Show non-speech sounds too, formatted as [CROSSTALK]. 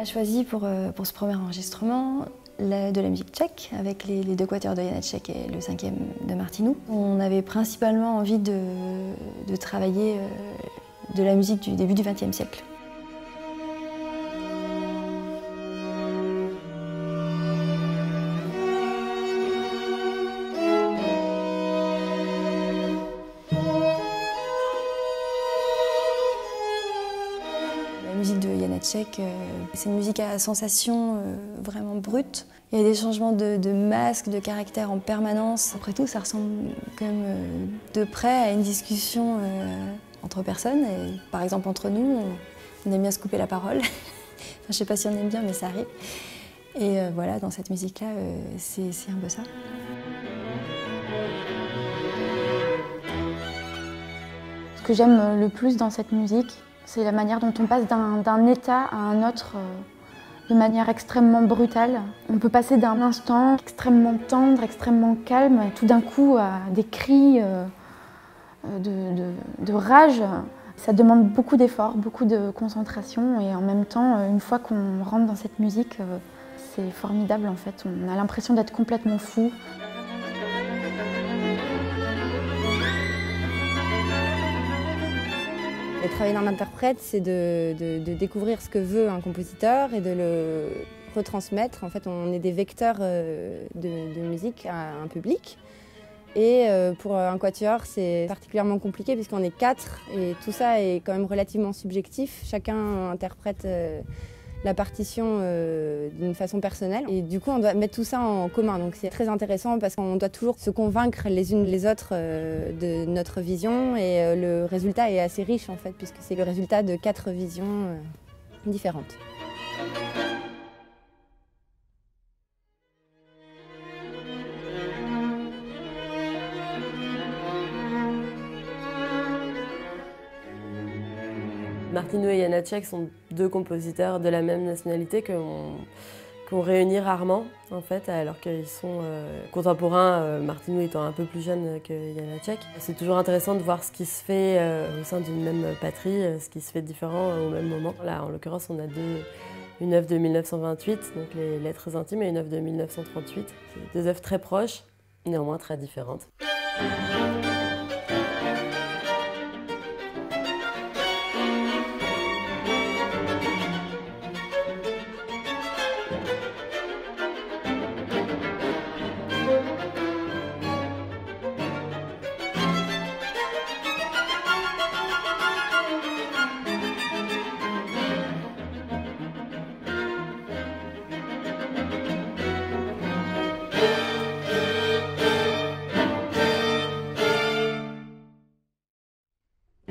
a choisi pour, euh, pour ce premier enregistrement de la musique tchèque avec les, les deux quatuors de Janacek et le cinquième de Martinou. On avait principalement envie de, de travailler euh, de la musique du début du XXe siècle. Euh, c'est une musique à sensation euh, vraiment brute. Il y a des changements de, de masque, de caractère en permanence. Après tout, ça ressemble quand même euh, de près à une discussion entre personnes. Par exemple, entre nous, on, aime bien se couper la parole. [LAUGHS] enfin, je sais pas si on aime bien, mais ça arrive. Et voilà, dans cette musique-là, c'est un peu ça. Ce que j'aime le plus dans cette musique, c'est la manière dont on passe d'un état à un autre euh, de manière extrêmement brutale. On peut passer d'un instant extrêmement tendre, extrêmement calme, tout d'un coup à des cris euh, de, de- rage. Ça demande beaucoup d'efforts, beaucoup de concentration et en même temps, euh, une fois qu'on rentre dans cette musique, c'est formidable en fait. On a l'impression d'être complètement fou. Et travailler d'un interprète, c'est de, de- découvrir ce que veut un compositeur et de le retransmettre. En fait, on est des vecteurs euh, de, de musique à un public. Et euh, pour un quatuor, c'est particulièrement compliqué puisqu'on est quatre et tout ça est quand même relativement subjectif. Chacun interprète euh, la partition euh, d'une façon personnelle. Et du coup, on doit mettre tout ça en commun. Donc c'est très intéressant parce qu'on doit toujours se convaincre les unes les autres euh, de notre vision. Et euh, le résultat est assez riche en fait, puisque c'est le résultat de quatre visions différentes. Martino et Janacek sont deux compositeurs de la même nationalité qu'on réunit rarement en fait, alors qu'ils sont euh, contemporains, euh, étant un peu plus jeune que Janacek. C'est toujours intéressant de voir ce qui se fait euh, au sein d'une même patrie, euh, ce qui se fait différent au même moment. Là, en l'occurrence, on a deux, une œuvre de 1928, donc les Lettres intimes, et une œuvre de 1938. C'est deux œuvres très proches, néanmoins très différentes.